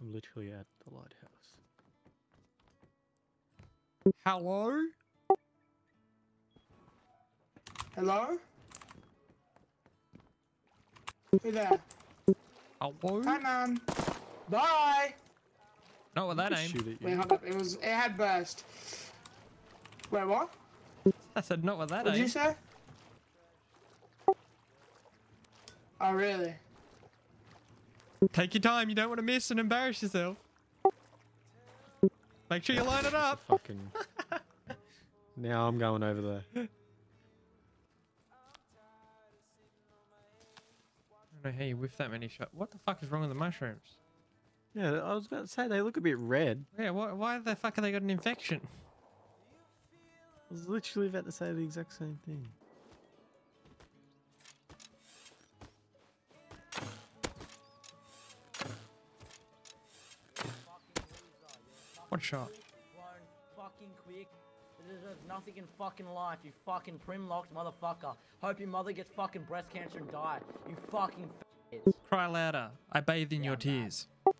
I'm literally at the lighthouse. Hello? Hello? Who there? Hello? Hi, man. Bye. Not with that aim. Shoot at Wait, hold up. It was. It had burst. Wait, what? I said not with that What did you say? Oh, really? Take your time. You don't want to miss and embarrass yourself. Make sure you line it up. Fucking. now I'm going over there. I don't know how you whiff that many shots. What the fuck is wrong with the mushrooms? Yeah, I was about to say they look a bit red. Yeah, why, why the fuck have they got an infection? I was literally about to say the exact same thing. What shot? Blown fucking quick. There's nothing in fucking life, you fucking prim locked motherfucker. Hope your mother gets fucking breast cancer and die. You fucking f***its. Cry louder. I bathe in Yeah, your I'm tears. What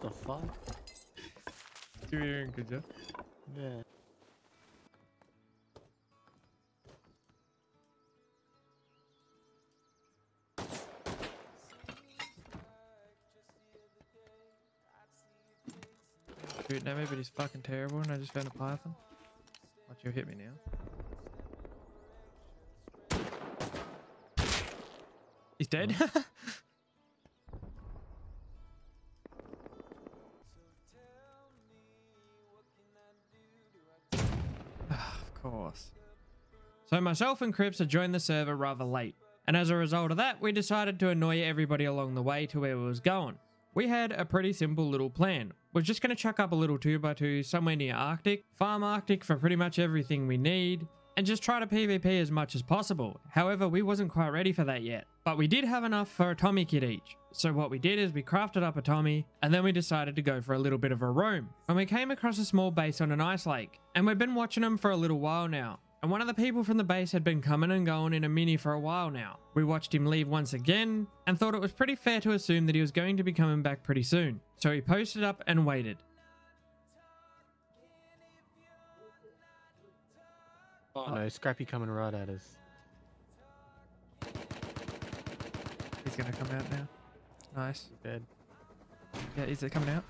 the fuck? Do you hearing good job? Yeah. Shoot, no, maybe he's fucking terrible and I just found a python. Watch you hit me now. He's dead? of course. So myself and Crips had joined the server rather late, and as a result of that, we decided to annoy everybody along the way to where we was going. We had a pretty simple little plan. We're just going to chuck up a little 2x2 somewhere near Arctic, farm Arctic for pretty much everything we need, and just try to PvP as much as possible. However, we wasn't quite ready for that yet. But we did have enough for a Tommy kit each. So what we did is we crafted up a Tommy, and then we decided to go for a little bit of a roam. And we came across a small base on an ice lake, and we've been watching them for a little while now. And one of the people from the base had been coming and going in a mini for a while now. We watched him leave once again and thought it was pretty fair to assume that he was going to be coming back pretty soon. So he posted up and waited. Oh no, Scrappy coming right at us. He's gonna come out now. Nice. Dead. Yeah, is it coming out?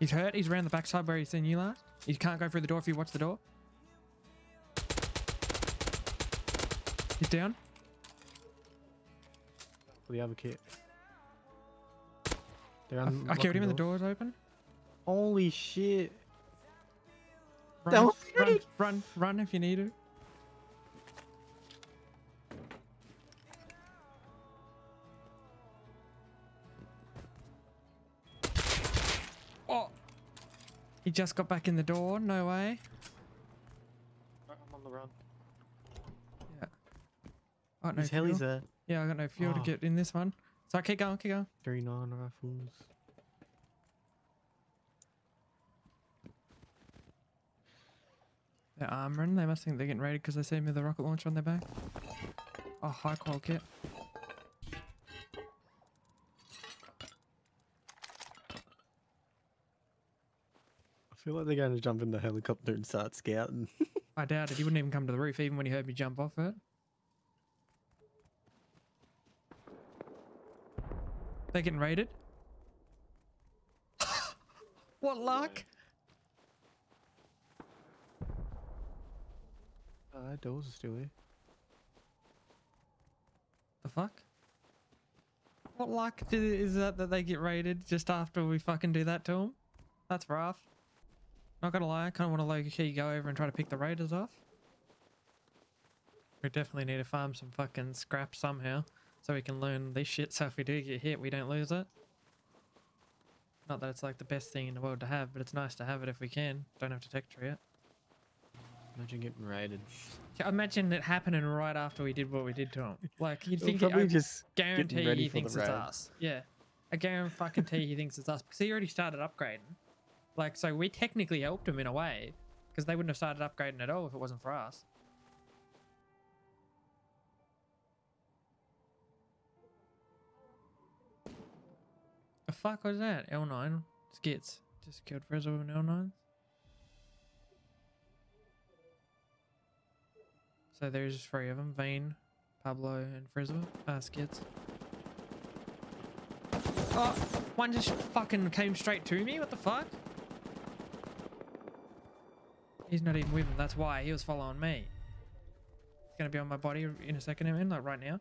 He's hurt. He's around the backside where he's seen you last. He can't go through the door if you watch the door. He's down. For the other kit. They're I, I killed him and the doors. door's open. Holy shit. Run, run, run, run if you need to. He just got back in the door. No way. I'm on the run. Yeah. Oh, no His heli's fuel. there. Yeah, I got no fuel to Oh. get in this one. So I keep going, keep going. Three nine rifles. They're armoring. They must think they're getting raided because they see me with a rocket launcher on their back. Oh, high qual kit. Feel like they're going to jump in the helicopter and start scouting. I doubt it. He wouldn't even come to the roof even when he heard me jump off it. They're getting raided. what luck? uh, doors are still here. The fuck? What luck did, is that that they get raided just after we fucking do that to them? That's rough. Not gonna lie, I kind of want to low key go over and try to pick the raiders off. We definitely need to farm some fucking scrap somehow so we can learn this shit so if we do get hit we don't lose it. Not that it's like the best thing in the world to have, but it's nice to have it if we can. Don't have to tech tree it. Imagine getting raided. Imagine it happening right after we did what we did to him. Like you'd think probably I just guarantee he thinks it's us. Yeah, I guarantee fucking he thinks it's us because he already started upgrading. Like, so we technically helped them in a way because they wouldn't have started upgrading at all if it wasn't for us. The fuck was that? L9 skits. Just killed Frizzle with an L9. So there's three of them, Vane, Pablo, and Frizzle. Ah, uh. Oh, one just fucking came straight to me? What the fuck? He's not even with him. That's why he was following me. He's gonna be on my body in a second, I mean, like right now.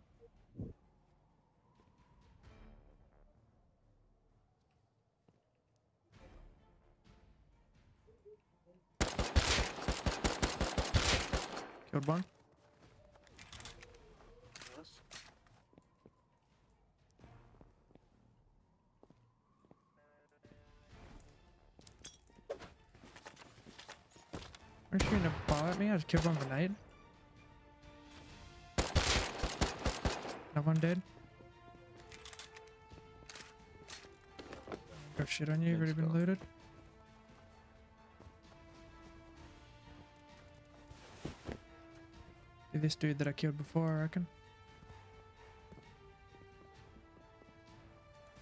Just killed one grenade. Another one dead. Got shit on you, Good already been looted. This dude that I killed before, I reckon.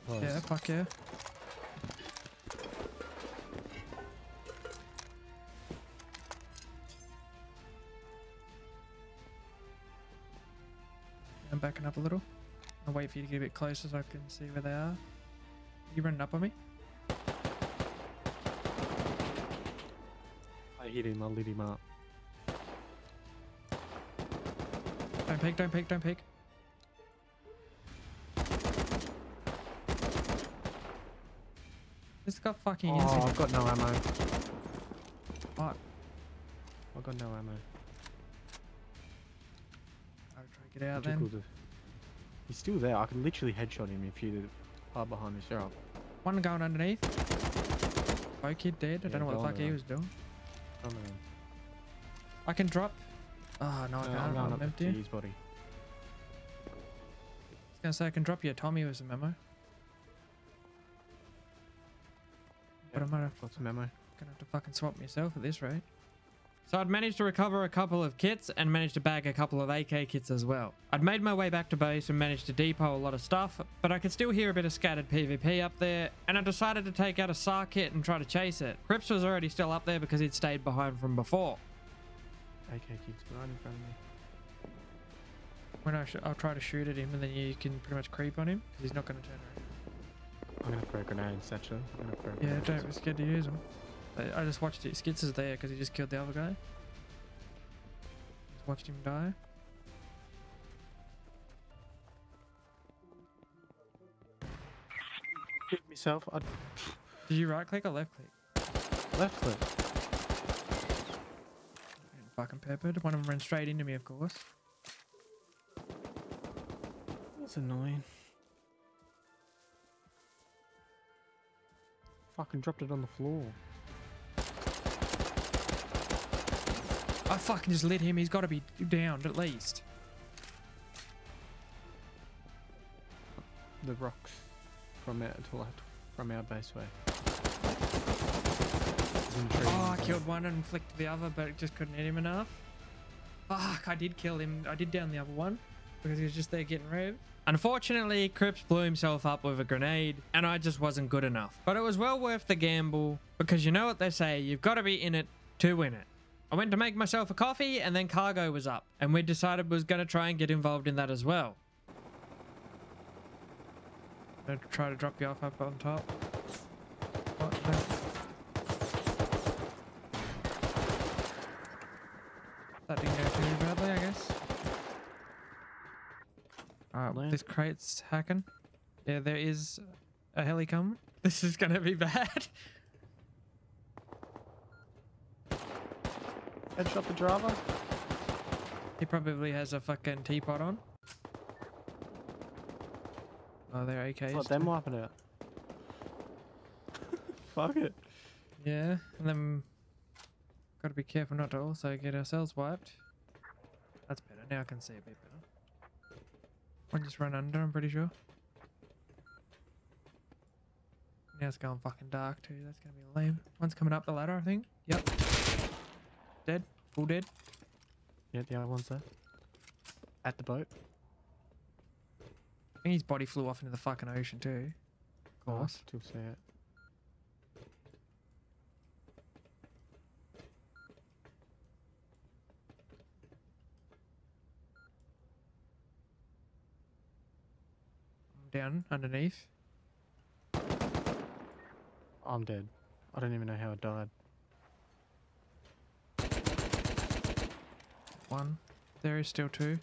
Close. Yeah, fuck yeah. Backing up a little. I'll wait for you to get a bit closer so I can see where they are. You running up on me? I hit him. I lit him up. Don't peek, don't peek, don't peek. This got fucking Oh, easy. I've got no ammo. Fuck. I've got no ammo. I'll try to get out then. To- He's still there. I could literally headshot him if you hard behind the shop. One going underneath. Oh, kid dead. I Yeah, don't know what the on fuck he was doing. Man. I can drop. Oh, no, I can't. I'm, going I'm up empty. to I was his body. gonna say I can drop you a Tommy with some ammo. But I might have Got some ammo. gonna have to fucking swap myself at this rate. So I'd managed to recover a couple of kits and managed to bag a couple of AK kits as well. I'd made my way back to base and managed to depot a lot of stuff, but I could still hear a bit of scattered PvP up there, and I decided to take out a SAR kit and try to chase it. Crips was already still up there because he'd stayed behind from before. AK kids right in front of me. When I sh- I'll try to shoot at him and then you can pretty much creep on him because he's not going to turn around. I'm gonna throw grenades actually. I'm gonna throw Yeah, grenades. don't be scared to use them. I, just watched it. Skits is there because he just killed the other guy. Just watched him die. Hit myself. I Did you right click or left click? left click. Getting Fucking peppered. One of them ran straight into me, of course. That's annoying. Fucking dropped it on the floor. I fucking just lit him. He's got to be downed at least. The rocks from our from our base way. He's in the tree, Oh, I killed one and flicked the other, but just couldn't hit him enough. Fuck, I did kill him. I did down the other one because he was just there getting revved. Unfortunately, Crips blew himself up with a grenade, and I just wasn't good enough. But it was well worth the gamble because you know what they say you've got to be in it to win it. I went to make myself a coffee, and then cargo was up, and we decided we was going to try and get involved in that as well. Gonna try to drop you off up on top. Oh, no. That didn't go too badly, I guess. Alright, this crate's hacking. Yeah, there is a heli coming. This is gonna be bad. Headshot the driver. He probably has a fucking teapot on. Oh, they're AKs. It's like them wiping it. Fuck it. Yeah, and then gotta be careful not to also get ourselves wiped. That's better. Now I can see a bit better. One just run under, I'm pretty sure. Now it's going fucking dark too. That's gonna be lame. One's coming up the ladder, I think. Yep. Dead. All dead. Yeah, the other one's there. At the boat. I think his body flew off into the fucking ocean too. Oh, I course. still see it. Down underneath. I'm dead. I don't even know how I died. One. There is still two.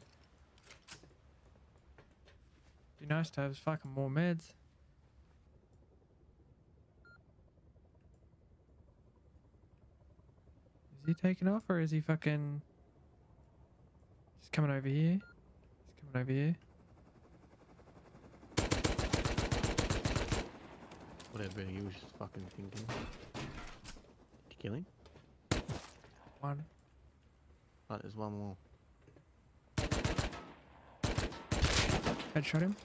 Be nice to have fucking more meds. Is he taking off or is he fucking He's coming over here? He's coming over here. Whatever he was just fucking thinking. Did you kill him? One. Oh, there's one more. Headshot him.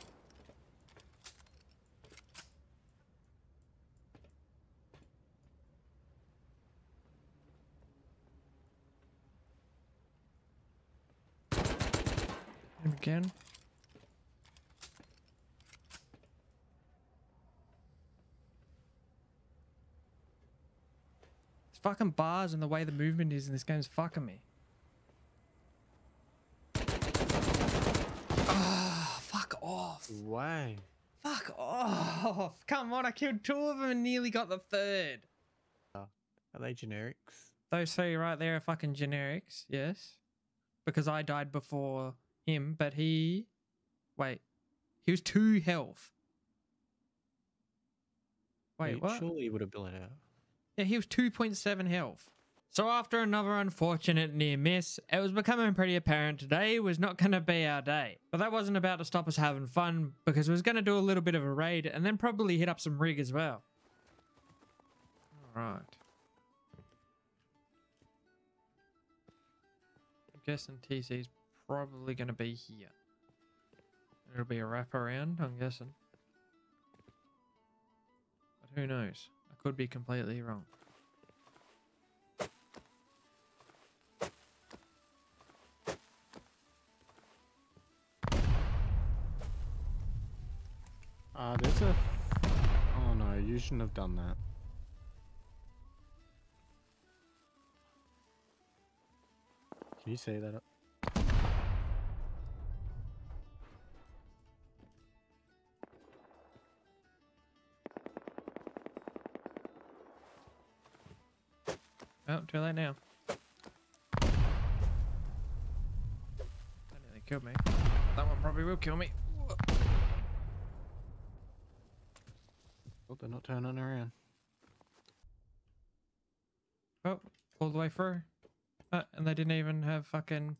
Him again. It's fucking bars and the way the movement is in this game's fucking me. Ah, fuck Way. Fuck off. Come on, I killed two of them and nearly got the third. Uh, are they generics? Those three right there are fucking generics, yes. Because I died before him, but he. Wait. He was two health. Wait, He- what? Surely he would have built it out. Yeah, he was 2.7 health. So after another unfortunate near miss, it was becoming pretty apparent today was not going to be our day. But that wasn't about to stop us having fun because we was going to do a little bit of a raid and then probably hit up some rig as well. Alright. I'm guessing TC's probably going to be here. It'll be a wrap around, I'm guessing. But who knows? I could be completely wrong. Ah, there's a. Oh no, you shouldn't have done that. Can you say that? Up? Oh, too late now. That nearly killed me. That one probably will kill me. they're not turning around. Oh, all the way through. Uh, and they didn't even have fucking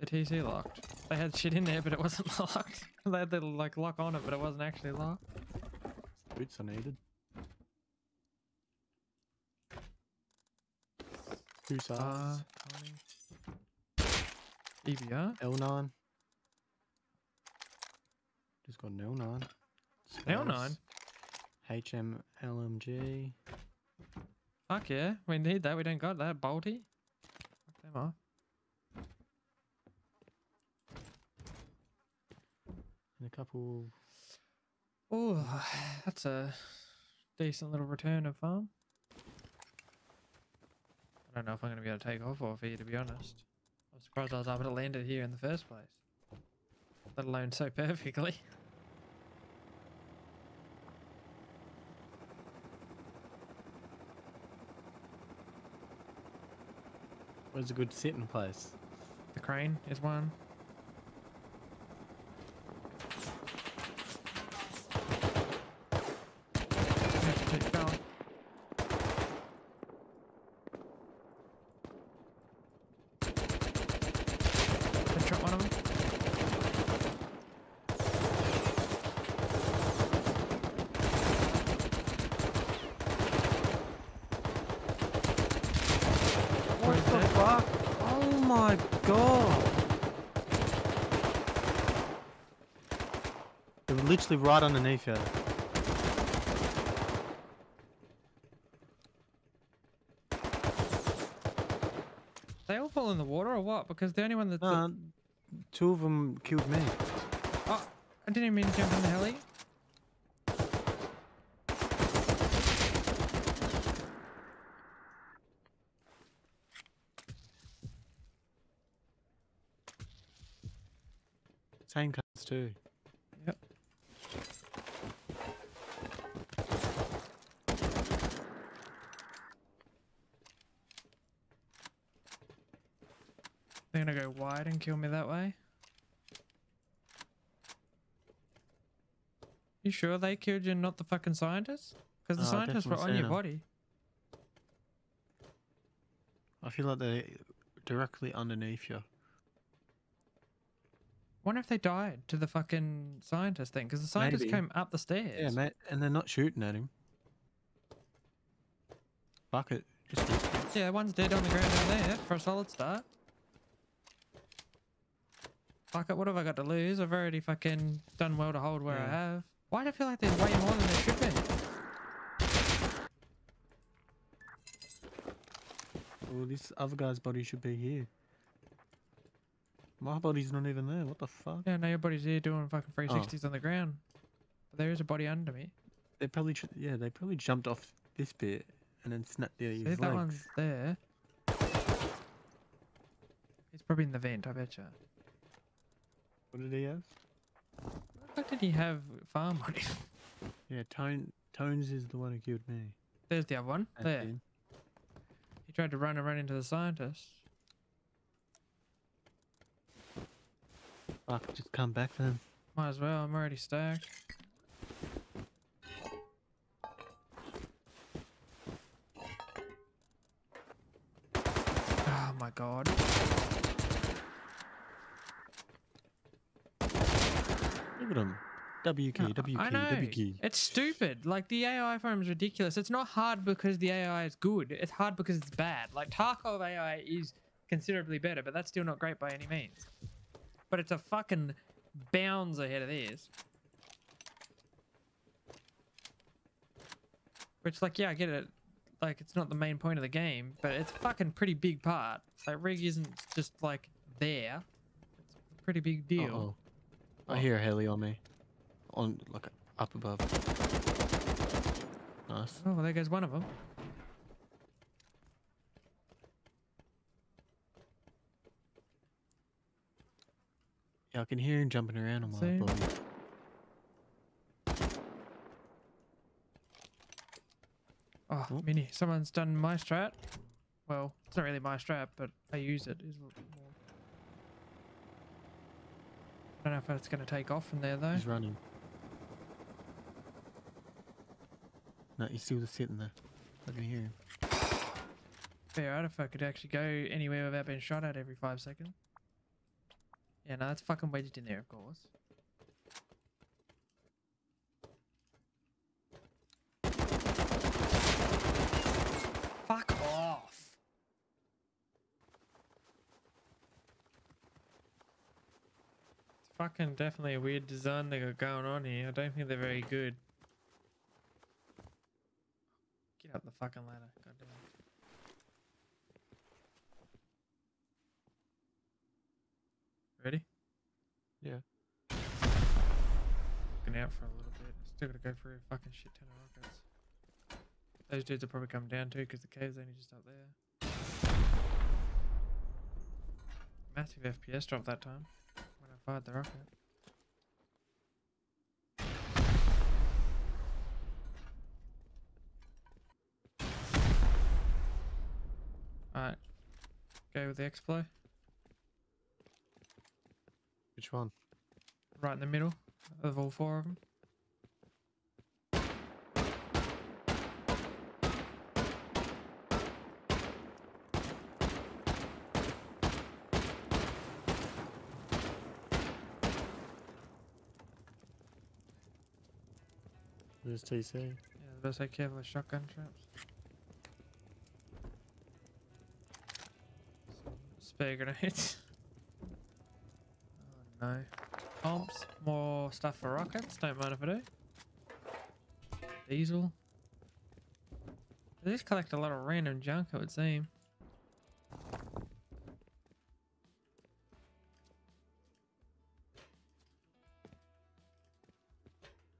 the TC locked. They had shit in there, but it wasn't locked. they had the like lock on it, but it wasn't actually locked. Boots are needed. Two sides. Uh, EBR? L9. Just got an L9. L9? HMLMG. Fuck yeah, we need that. We don't got that. Bolty. Fuck them off. And a couple. Oh, that's a decent little return of farm. I don't know if I'm going to be able to take off or for you, to be honest. I'm surprised I was able to land it here in the first place, let alone so perfectly. Where's a good sitting place? The crane is one. literally right underneath you. They all fall in the water or what? Because the only one that... Nah, two of them killed me. Oh, I didn't even mean to jump in the heli. Same cuts too. They're gonna go wide and kill me that way. You sure they killed you, not the fucking scientists? Because the Oh, scientists were on your body. I feel like they're directly underneath you. Wonder if they died to the fucking scientist thing, because the scientist Maybe. came up the stairs. Yeah, mate, and they're not shooting at him. Fuck it. Just. Yeah, one's dead on the ground down there for a solid start. Fuck it, what have I got to lose? I've already fucking done well to hold where I have. Why do I feel like there's way more than there should be? Well, this other guy's body should be here. My body's not even there. What the fuck? Yeah, now your body's here doing Oh. fucking 360s on the ground. But there is a body under me. They probably, yeah, they probably jumped off this bit and then snapped their See, his that one's there. He's probably in the vent, I bet betcha. What did he have? What did he have farm money? Yeah, Tone Tones is the one who killed me. There's the other one. That's There. him. He tried to run and run into the scientist. Fuck, just come back then. Might as well, I'm already stacked. Oh my god. Look at him. W key, No, W I key. W key. It's stupid. Like the AI farm is ridiculous. It's not hard because the AI is good. It's hard because it's bad. Like Tarkov AI is considerably better, but that's still not great by any means. But it's a fucking bounds ahead of theirs. Which, like, yeah, I get it. Like, it's not the main point of the game, but it's a fucking pretty big part. Like, rig isn't just like there. It's a pretty big deal. Uh-oh. I hear a heli on me. On, like, up above. Nice. Oh, well, there goes one of them. Yeah, I can hear him jumping around on my See? body. Oh, Oh. mini. Someone's done my strat. Well, it's not really my strat, but I use it. Is what more. I don't know if it's going to take off from there though. He's running. No, he's still just sitting there. I can hear him. Fair I could actually go anywhere without being shot at every five seconds. Yeah, no, that's fucking wedged in there, of course. Fuck off. It's fucking definitely a weird design they got going on here. I don't think they're very good. Get up the fucking ladder. Goddamn. Ready? Yeah. Looking out for a little bit. Still gotta go through a fucking shit ton of rockets. Those dudes will probably come down too because the cave's only just up there. Massive FPS drop that time when I fired the rocket. Alright. Go with the Explo. Which one? Right in the middle of all four of them. Where's TC? Yeah, best be careful with shotgun traps. Spare grenades. oh no. Pumps, more stuff for rockets, don't mind if I do. Diesel. They just collect a lot of random junk, it would seem.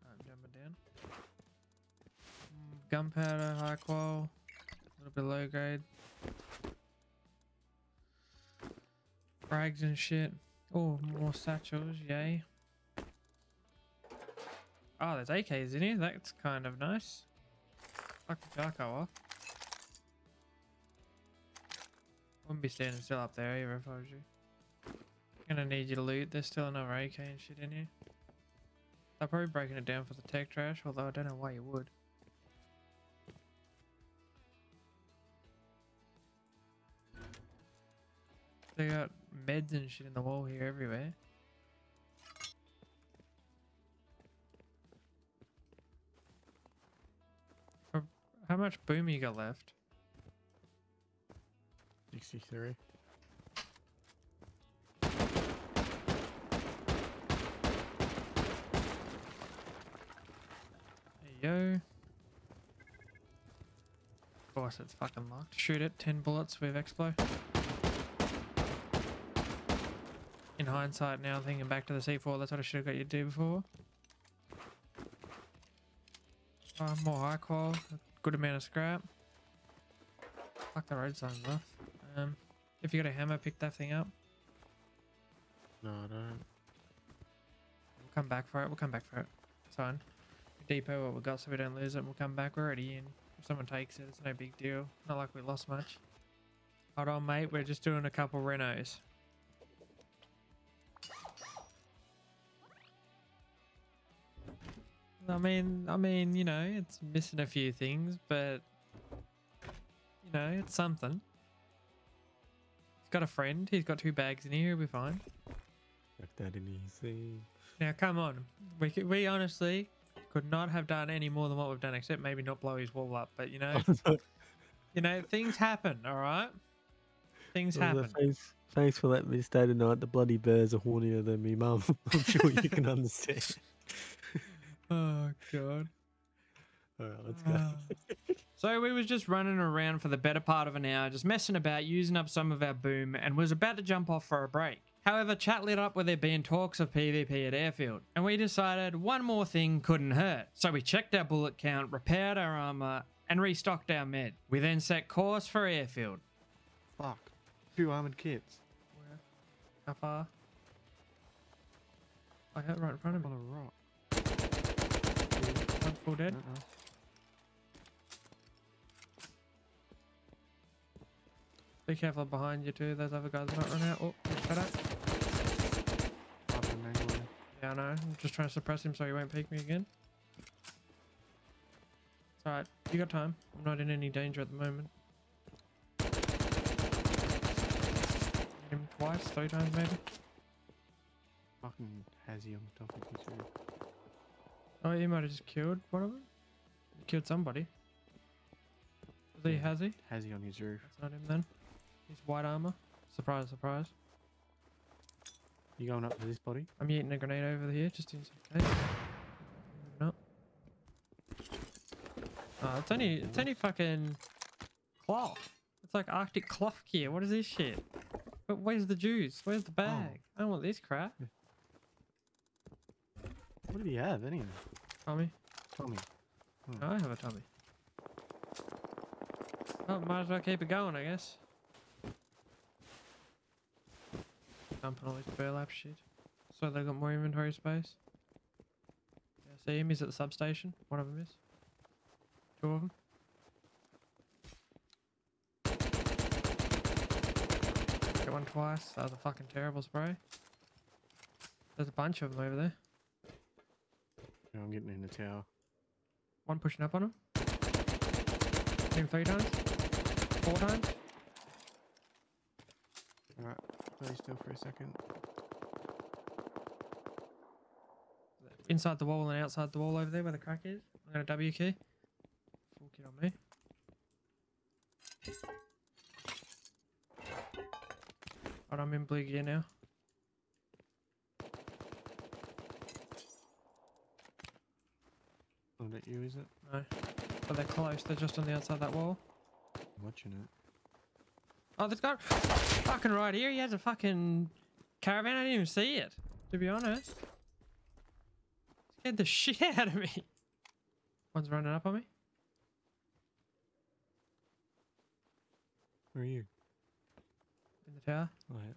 I'm jumping down. Mm, Gunpowder, high qual, a little bit low grade. Frags and shit. Oh, more satchels, yay. Oh, there's AKs in here. That's kind of nice. Fuck the Jarko off. Wouldn't be standing still up there either if I was you. Gonna need you to loot. There's still another AK and shit in here. They're probably breaking it down for the tech trash, although I don't know why you would. They got meds and shit in the wall here everywhere. How much boom you got left? 63. There you go. Of course it's fucking locked. Shoot it, 10 bullets with Explo. In hindsight now, thinking back to the C4, that's what I should have got you to do before. Uh, more high qual, good amount of scrap. Fuck the road signs off. Um, if you got a hammer, pick that thing up. No, I don't. We'll come back for it. We'll come back for it. It's fine. Depot what we got so we don't lose it. We'll come back. We're already in. If someone takes it, it's no big deal. Not like we lost much. Hold on, mate. We're just doing a couple renos. I mean, I mean, you know, it's missing a few things, but you know, it's something. He's got a friend. He's got two bags in here. He'll be fine. Like that in easy. Now, come on. We could, we honestly could not have done any more than what we've done, except maybe not blow his wall up. But you know, you know, things happen. All right, things happen. Thanks, thanks for letting me stay tonight. The bloody bears are hornier than me mum. I'm sure you can understand. Oh god. All right, let's go. Ah. So we was just running around for the better part of an hour, just messing about, using up some of our boom, and was about to jump off for a break. However, chat lit up with there being talks of PvP at Airfield, and we decided one more thing couldn't hurt. So we checked our bullet count, repaired our armor, and restocked our med. We then set course for Airfield. Fuck. Two armored kits. Where? How far? I got right in front of me. On a rock. Dead. Uh-uh. Be careful behind you too. Those other guys might run out. Oh, shut up. Yeah, I know. I'm just trying to suppress him so he won't peek me again. It's alright. You got time. I'm not in any danger at the moment. Hit him twice, three times maybe. Fucking has he on top of his roof. Oh, he might have just killed one of them. He killed somebody. Was he, has he? Has he on his roof? That's not him then. He's white armor. Surprise, surprise. You going up to this body? I'm eating a grenade over here just in case. Up. Oh, it's only it's only fucking cloth. It's like Arctic cloth gear. What is this shit? But where's the juice? Where's the bag? Oh. I don't want this crap. What did he have anyway? Tommy, Tommy. Hmm. Oh, I have a Tommy. Oh, might as well keep it going, I guess. Dumping all this burlap shit. So they got more inventory space. Yeah, see him? He's at the substation. One of them is. Two of them. Get one twice. That was a fucking terrible spray. There's a bunch of them over there. Yeah, I'm getting in the tower. One pushing up on him. Hit him three times. Four times. Alright, stay still for a second. Inside the wall and outside the wall over there where the crack is. I'm gonna W key. Full kit on me. Right, I'm in blue gear now. Not at you, is it? No. But they're close, they're just on the outside of that wall. I'm watching it. Oh, this guy fucking right here, he has a fucking caravan. I didn't even see it, to be honest. Scared the shit out of me. One's running up on me. Where are you? In the tower. Oh, yeah.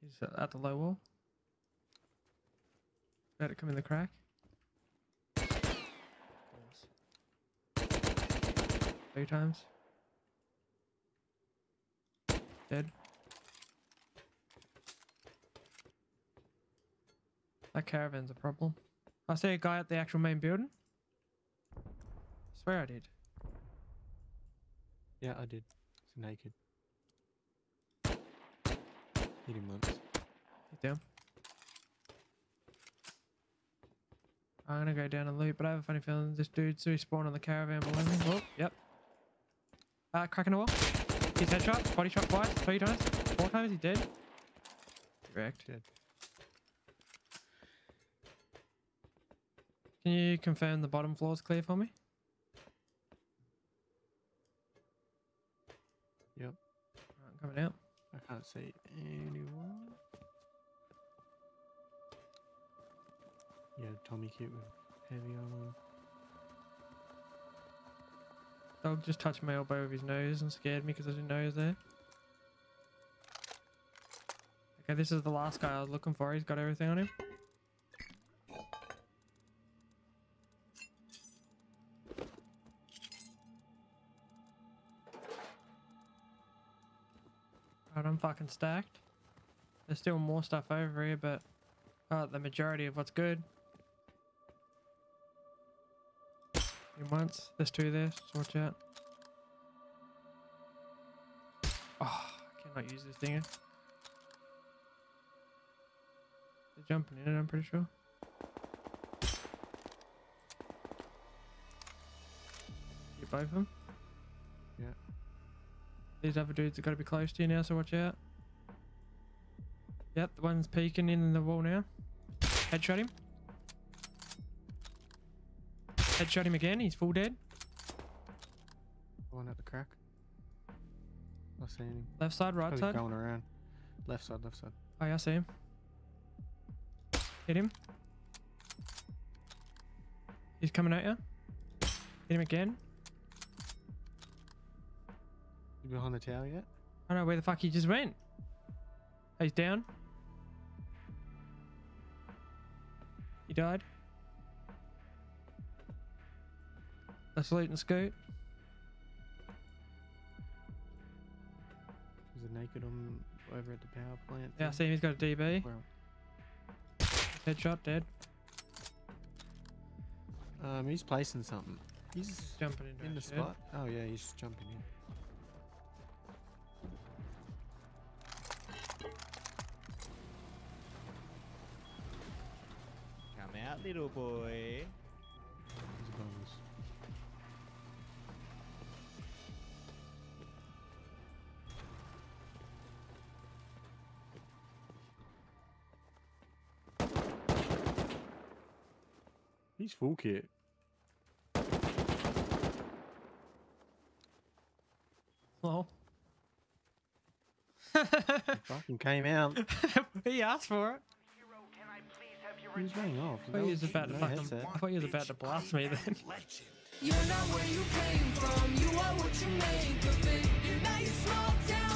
He's at the low wall. Let it come in the crack. Three times. Dead. That caravan's a problem. I see a guy at the actual main building. I swear I did. Yeah, I did. It's naked. Hit him once. He's down. I'm gonna go down and loot, but I have a funny feeling this dude's respawned on the caravan below me. Oh, yep. Uh, cracking the wall. He's headshot, body shot twice, three times, four times, he's dead. Correct. Dead. Can you confirm the bottom floor's clear for me? Yep. Alright, I'm coming out. I can't see anyone. Yeah, Tommy kit with heavy armor. Dog just touched my elbow with his nose and scared me because I didn't know he was there. Okay, this is the last guy I was looking for. He's got everything on him. Alright, I'm fucking stacked. There's still more stuff over here, but uh, the majority of what's good. Once. There's two there, so watch out. Oh, ah, I cannot use this thing. They're jumping in it, I'm pretty sure. Get both of them. Yeah. These other dudes have got to be close to you now, so watch out. Yep, the one's peeking in the wall now. Headshot him. Headshot him again, he's full dead. One at the crack. I see him. Left side, right Probably side. going around. Left side, left side. Oh, yeah, I see him. Hit him. He's coming at you. Hit him again. You behind the tower yet? I don't know where the fuck he just went. Oh, he's down. He died. Let's loot and scoot. Is it naked on over at the power plant? Yeah, I see him. He's got a DB. Well, Headshot, dead. um, he's placing something. He's Jumping into in the shed. spot. Oh yeah, he's jumping in. Come out, little boy. He's full kit. Oh. He fucking came out. he asked for it. He was running off. I thought he was about to No fucking. I thought he was about to blast me then. You're not where you came from. You are what you make of it. Nice small town.